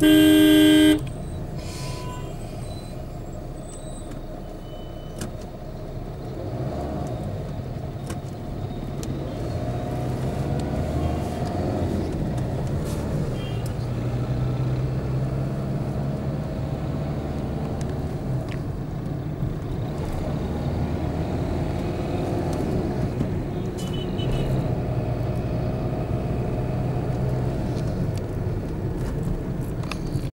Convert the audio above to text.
Mm-hmm.